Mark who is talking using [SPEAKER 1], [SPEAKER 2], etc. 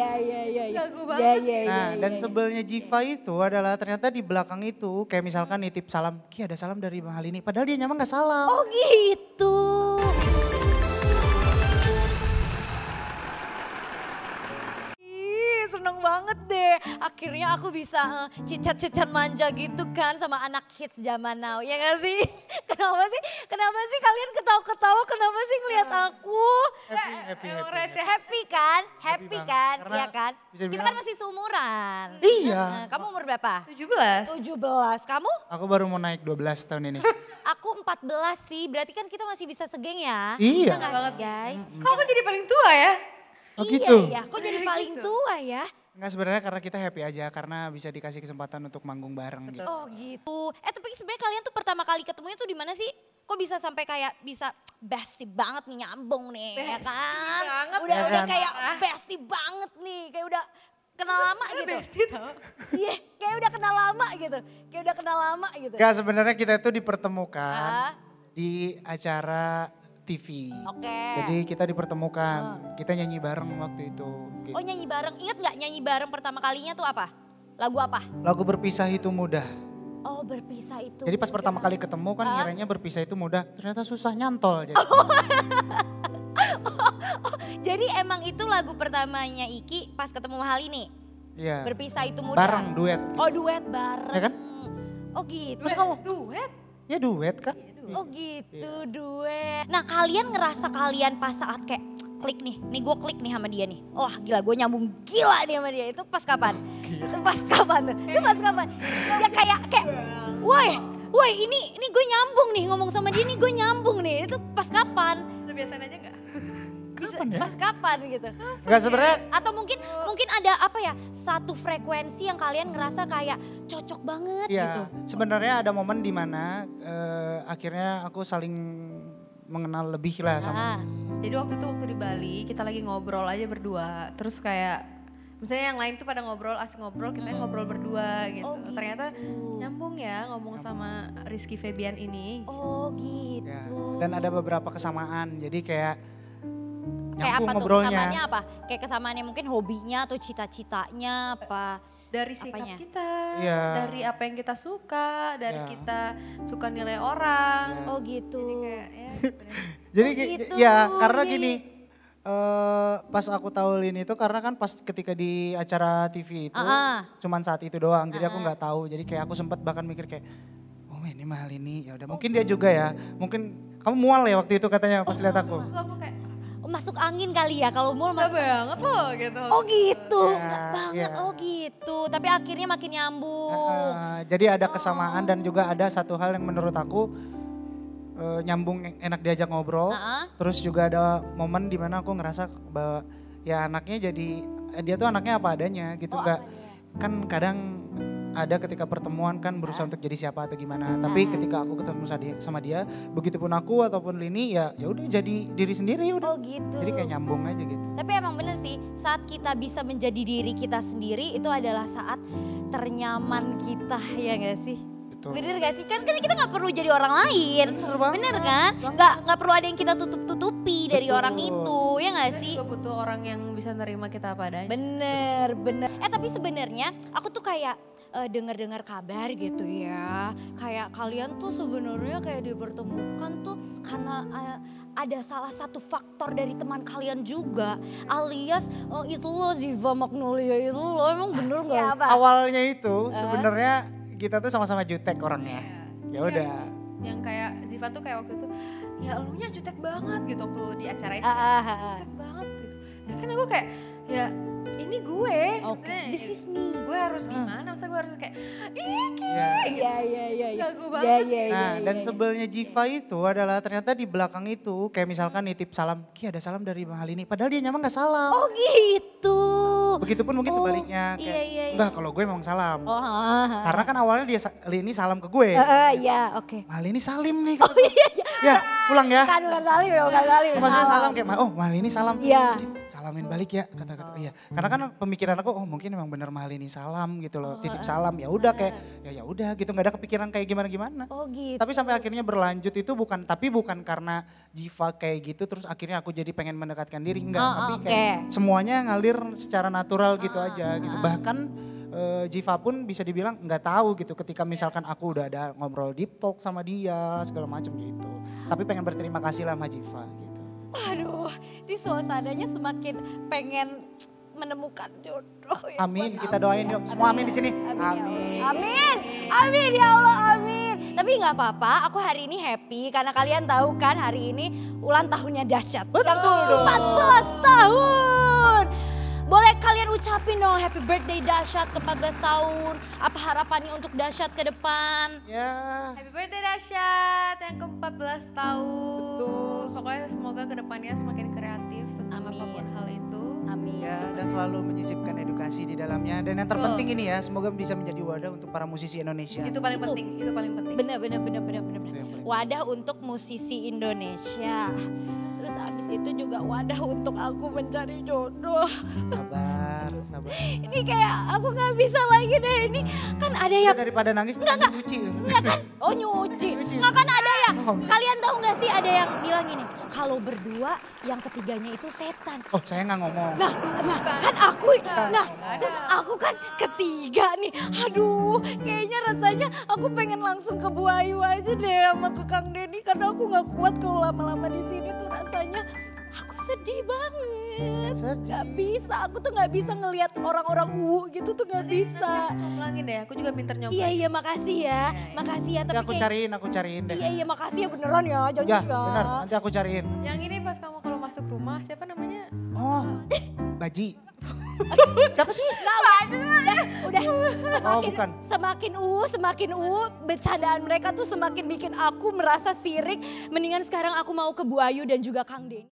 [SPEAKER 1] Iya. iya.
[SPEAKER 2] Jago
[SPEAKER 1] Iya
[SPEAKER 2] banget.
[SPEAKER 1] iya iya.
[SPEAKER 3] Nah, dan
[SPEAKER 1] iya.
[SPEAKER 3] sebelnya Jiva itu adalah ternyata di belakang itu kayak misalkan nitip salam, Ki ada salam dari Bang Halini. Padahal dia nyamang gak salam.
[SPEAKER 1] Oh gitu. Ih, seneng banget deh. Akhirnya aku bisa eh, cicat-cicat manja gitu kan sama anak hits zaman now. Ya gak sih? Kenapa sih? Kenapa sih kalian ketawa-ketawa? Kenapa sih ngeliat aku?
[SPEAKER 3] Happy, happy,
[SPEAKER 2] Emang
[SPEAKER 3] happy.
[SPEAKER 2] receh.
[SPEAKER 1] Happy kan? Happy,
[SPEAKER 3] banget.
[SPEAKER 1] kan?
[SPEAKER 3] Karena
[SPEAKER 1] Iya kan?
[SPEAKER 3] bisa
[SPEAKER 1] Kita kan masih seumuran.
[SPEAKER 3] Iya.
[SPEAKER 1] Nah, kamu umur berapa?
[SPEAKER 2] 17.
[SPEAKER 1] 17. Kamu?
[SPEAKER 3] Aku baru mau naik 12 tahun ini.
[SPEAKER 1] Aku 14 sih. Berarti kan kita masih bisa segeng ya?
[SPEAKER 3] Iya.
[SPEAKER 1] sih,
[SPEAKER 2] Banget
[SPEAKER 1] guys.
[SPEAKER 2] Kok aku jadi paling tua ya?
[SPEAKER 3] Oh
[SPEAKER 1] iya,
[SPEAKER 3] gitu?
[SPEAKER 1] Iya, kok jadi paling
[SPEAKER 2] Gitu.
[SPEAKER 1] tua ya?
[SPEAKER 3] Enggak sebenarnya karena kita happy aja karena bisa dikasih kesempatan untuk manggung bareng gitu.
[SPEAKER 1] Oh gitu. Eh tapi sebenarnya kalian tuh pertama kali ketemunya tuh di mana sih? Kok bisa sampai kayak bisa bestie banget nih nyambung nih ya
[SPEAKER 2] Bestie
[SPEAKER 1] kan?
[SPEAKER 2] banget.
[SPEAKER 1] Udah
[SPEAKER 3] Ya
[SPEAKER 1] udah
[SPEAKER 3] kan?
[SPEAKER 1] kayak bestie banget nih, kayak udah kenal lama gitu.
[SPEAKER 2] Bestie tau.
[SPEAKER 1] Iya, kayak udah kenal lama gitu. Kayak udah kenal lama gitu.
[SPEAKER 3] Enggak sebenarnya kita itu dipertemukan
[SPEAKER 1] Ah.
[SPEAKER 3] di acara TV.
[SPEAKER 1] Oke.
[SPEAKER 3] Jadi kita dipertemukan, kita nyanyi bareng waktu itu. Gitu.
[SPEAKER 1] Oh nyanyi bareng, inget nggak nyanyi bareng pertama kalinya tuh apa? Lagu apa?
[SPEAKER 3] Lagu berpisah itu mudah.
[SPEAKER 1] Oh berpisah itu.
[SPEAKER 3] Jadi pas pertama kali ketemu kan
[SPEAKER 1] Ah.
[SPEAKER 3] ngiranya berpisah itu mudah, ternyata susah nyantol. Jadi.
[SPEAKER 1] Oh, Jadi emang itu lagu pertamanya Iki pas ketemu hal ini?
[SPEAKER 3] Iya.
[SPEAKER 1] Berpisah itu mudah?
[SPEAKER 3] Bareng duet.
[SPEAKER 1] Oh duet bareng.
[SPEAKER 3] Ya kan?
[SPEAKER 1] Oh gitu.
[SPEAKER 3] Terus kamu?
[SPEAKER 2] Duet?
[SPEAKER 3] Ya duet kan?
[SPEAKER 1] Oh gitu duet. Nah kalian ngerasa kalian pas saat kayak klik nih, nih gue klik nih sama dia nih. Wah gila gue nyambung gila nih sama dia. Itu pas kapan? Itu pas kapan tuh? Itu pas kapan? Ya kayak kayak, woi, woi ini ini gue nyambung nih ngomong sama dia nih gue nyambung nih. Itu pas kapan?
[SPEAKER 2] Sebiasaan aja gak?
[SPEAKER 3] Kapan ya?
[SPEAKER 1] Pas kapan gitu?
[SPEAKER 3] Enggak sebenarnya
[SPEAKER 1] Atau mungkin mungkin ada apa ya satu frekuensi yang kalian ngerasa kayak cocok banget gitu.
[SPEAKER 3] ya sebenarnya ada momen di mana eh, akhirnya aku saling mengenal lebih lah sama
[SPEAKER 1] Ah.
[SPEAKER 2] Jadi waktu itu waktu di Bali kita lagi ngobrol aja berdua. Terus kayak misalnya yang lain tuh pada ngobrol asik ngobrol kita ngobrol berdua gitu.
[SPEAKER 1] Oh, gitu.
[SPEAKER 2] Ternyata nyambung ya ngomong sama Rizky Febian ini.
[SPEAKER 1] Oh gitu.
[SPEAKER 3] Ya, dan ada beberapa kesamaan jadi kayak
[SPEAKER 1] Kayak
[SPEAKER 3] nyambung
[SPEAKER 1] apa tuh
[SPEAKER 3] ngobrolnya
[SPEAKER 1] kesamaannya apa? Kayak kesamaannya mungkin hobinya atau cita-citanya apa?
[SPEAKER 2] Dari sikap
[SPEAKER 1] Apanya?
[SPEAKER 2] kita,
[SPEAKER 3] Iya.
[SPEAKER 2] dari apa yang kita suka, dari
[SPEAKER 3] Iya.
[SPEAKER 2] kita suka nilai orang.
[SPEAKER 1] Oh gitu.
[SPEAKER 2] Jadi kayak ya gitu.
[SPEAKER 3] jadi
[SPEAKER 1] Oh, gitu.
[SPEAKER 3] ya karena gini eh pas aku tahu Lin itu karena kan pas ketika di acara TV itu
[SPEAKER 1] Ah, ah.
[SPEAKER 3] cuman saat itu doang jadi aku nggak tahu jadi kayak aku sempat bahkan mikir kayak oh ini mahal ini ya udah mungkin dia juga ya mungkin kamu mual ya waktu itu katanya pas lihat aku
[SPEAKER 2] Terus aku kayak
[SPEAKER 1] Oh, masuk angin kali ya kalau mall
[SPEAKER 2] enggak
[SPEAKER 1] masuk.
[SPEAKER 2] banget loh gitu.
[SPEAKER 1] Oh gitu,
[SPEAKER 3] Ya,
[SPEAKER 1] enggak banget.
[SPEAKER 3] iya.
[SPEAKER 1] Oh gitu. Tapi akhirnya makin nyambung.
[SPEAKER 3] Eh, jadi ada kesamaan dan juga ada satu hal yang menurut aku eh, nyambung enak diajak ngobrol.
[SPEAKER 1] Ah.
[SPEAKER 3] Terus juga ada momen di mana aku ngerasa bahwa ya anaknya jadi eh, dia tuh anaknya apa adanya gitu
[SPEAKER 1] Oh,
[SPEAKER 3] nggak kan kadang ada ketika pertemuan kan berusaha untuk jadi siapa atau gimana. Tapi ketika aku ketemu sama dia, sama dia, begitupun aku ataupun Lini ya ya udah jadi diri sendiri udah.
[SPEAKER 1] Oh gitu.
[SPEAKER 3] Jadi kayak nyambung aja gitu.
[SPEAKER 1] Tapi emang bener sih, saat kita bisa menjadi diri kita sendiri itu adalah saat ternyaman kita ya gak sih?
[SPEAKER 3] Betul.
[SPEAKER 1] Bener gak sih? Kan, kan kita gak perlu jadi orang lain.
[SPEAKER 3] Bener banget.
[SPEAKER 1] Bener kan? Gak, gak perlu ada yang kita tutup-tutupi dari
[SPEAKER 3] Betul.
[SPEAKER 1] orang itu, ya gak
[SPEAKER 2] Kita
[SPEAKER 1] sih?
[SPEAKER 2] juga butuh orang yang bisa nerima kita apa adanya.
[SPEAKER 1] Bener, bener. Eh tapi sebenarnya aku tuh kayak eh, dengar-dengar kabar gitu ya. Kayak kalian tuh sebenarnya kayak dipertemukan tuh karena eh, ada salah satu faktor dari teman kalian juga. Alias eh, itu loh Ziva Magnolia itu loh emang bener gak?
[SPEAKER 2] Iya,
[SPEAKER 1] apa?
[SPEAKER 3] Awalnya itu sebenarnya kita tuh sama-sama jutek orangnya. Ya udah.
[SPEAKER 2] Yang kayak Ziva tuh kayak waktu itu, ya elunya jutek banget gitu waktu di acara itu.
[SPEAKER 1] Ah, ah, ah, ah.
[SPEAKER 2] Jutek banget gitu. Ya kan aku kayak, ya ini gue.
[SPEAKER 1] Oke,
[SPEAKER 2] Maksudnya,
[SPEAKER 1] this
[SPEAKER 2] ya
[SPEAKER 1] is me.
[SPEAKER 2] Gue harus gimana, masa gue harus kayak,
[SPEAKER 3] Ya.
[SPEAKER 1] Iya, iya, iya. iya. Iya,
[SPEAKER 2] banget.
[SPEAKER 1] iya, iya,
[SPEAKER 3] Nah, dan
[SPEAKER 1] iya.
[SPEAKER 3] sebelnya Jiva itu adalah ternyata di belakang itu kayak misalkan nitip salam, Ki ada salam dari Bang Halini. Padahal dia nyamang gak salam.
[SPEAKER 1] Oh gitu.
[SPEAKER 3] Begitupun mungkin
[SPEAKER 1] Oh,
[SPEAKER 3] sebaliknya.
[SPEAKER 1] iya,
[SPEAKER 3] Kayak,
[SPEAKER 1] iya, iya.
[SPEAKER 3] Enggak kalau gue memang salam.
[SPEAKER 1] Oh.
[SPEAKER 3] Karena kan awalnya dia Lini salam ke gue.
[SPEAKER 1] Ah, ah, iya, oke.
[SPEAKER 3] Halini salim nih.
[SPEAKER 1] Oh iya, iya.
[SPEAKER 3] Ya, pulang ya.
[SPEAKER 1] Kan bukan salim dong, bukan salim.
[SPEAKER 3] Maksudnya salam kayak, oh Mahal ini salam.
[SPEAKER 1] Iya.
[SPEAKER 3] Salamin balik ya kata-kata. Iya. Karena kan pemikiran aku, oh mungkin emang bener Mahal ini salam gitu loh. Titip salam. Ya udah kayak, ya ya udah gitu. Nggak ada kepikiran kayak gimana-gimana.
[SPEAKER 1] Oh gitu.
[SPEAKER 3] Tapi sampai akhirnya berlanjut itu bukan, tapi bukan karena Jiva kayak gitu terus akhirnya aku jadi pengen mendekatkan diri. Enggak,
[SPEAKER 1] Oh,
[SPEAKER 3] tapi kayak semuanya ngalir secara natural gitu aja gitu. Bahkan eh, Jiva pun bisa dibilang nggak tahu gitu ketika misalkan aku udah ada ngobrol deep talk sama dia segala macam gitu. Tapi pengen berterima kasih lah sama Jiva gitu.
[SPEAKER 1] Aduh, di suasananya semakin pengen menemukan jodoh. ya
[SPEAKER 3] Amin, kita
[SPEAKER 1] aku
[SPEAKER 3] doain
[SPEAKER 1] ya.
[SPEAKER 3] yuk. Semua amin di sini.
[SPEAKER 1] Amin. ya
[SPEAKER 3] Amin.
[SPEAKER 1] Amin. Amin ya Allah, amin. Tapi nggak apa-apa, aku hari ini happy karena kalian tahu kan hari ini ulang tahunnya dahsyat.
[SPEAKER 3] Betul
[SPEAKER 1] Yang
[SPEAKER 3] dong.
[SPEAKER 1] 14 tahun. Boleh kalian ucapin dong happy birthday dahsyat ke 14 tahun. Apa harapannya untuk dahsyat ke depan?
[SPEAKER 3] Ya,
[SPEAKER 2] Happy birthday Dasyat yang ke-14 tahun.
[SPEAKER 3] Betul.
[SPEAKER 2] Pokoknya semoga ke depannya semakin kreatif tentang
[SPEAKER 1] Amin.
[SPEAKER 2] apa pun hal itu.
[SPEAKER 1] Amin.
[SPEAKER 3] ya dan selalu menyisipkan edukasi di dalamnya. Dan yang terpenting ini ya, semoga bisa menjadi wadah untuk para musisi Indonesia.
[SPEAKER 2] Itu paling
[SPEAKER 1] Itu.
[SPEAKER 2] penting, itu paling penting.
[SPEAKER 1] Bener bener bener bener bener.
[SPEAKER 3] Itu
[SPEAKER 1] bener.
[SPEAKER 3] yang paling
[SPEAKER 1] Wadah untuk musisi Indonesia. Terus abis itu juga wadah untuk aku mencari jodoh.
[SPEAKER 3] Sabar, sabar.
[SPEAKER 1] Ini kayak aku nggak bisa lagi deh. Ini kan ada yang
[SPEAKER 3] Ya, daripada nangis, enggak, nyuci.
[SPEAKER 1] Nggak kan? Oh nyuci.
[SPEAKER 3] Nyuci.
[SPEAKER 1] Nggak kan ada yang,
[SPEAKER 3] Oh.
[SPEAKER 1] kalian tahu nggak sih ada yang bilang gini, kalau berdua yang ketiganya itu setan.
[SPEAKER 3] Oh, saya nggak ngomong.
[SPEAKER 1] Nah, nah kan aku, nah terus aku kan ketiga nih. Aduh, kayaknya rasanya aku pengen langsung ke Bu Ayu aja deh sama ke Kang Denny karena aku nggak kuat kalau lama-lama di sini tuh rasanya aku sedih banget.
[SPEAKER 3] Sedih.
[SPEAKER 1] Gak bisa, aku tuh nggak bisa ngelihat orang-orang uwu gitu tuh nggak bisa.
[SPEAKER 2] Comblangin deh, aku juga pinter nyoba.
[SPEAKER 1] Iya iya makasih ya, makasih ya.
[SPEAKER 3] Nanti
[SPEAKER 1] Tapi
[SPEAKER 3] aku
[SPEAKER 1] kayak-
[SPEAKER 3] cariin, aku cariin deh.
[SPEAKER 1] Iya iya makasih ya beneran ya, janji
[SPEAKER 3] Ya,
[SPEAKER 1] ya.
[SPEAKER 3] benar. Nanti aku cariin.
[SPEAKER 2] Yang ini pas kamu kalau masuk rumah, siapa namanya?
[SPEAKER 3] Oh, Baji. Siapa sih?
[SPEAKER 1] Nggak, udah, udah, semakin,
[SPEAKER 3] Oh, bukan.
[SPEAKER 1] semakin u, semakin u, bercandaan mereka tuh semakin bikin aku merasa sirik. Mendingan sekarang aku mau ke Bu Ayu dan juga Kang Den.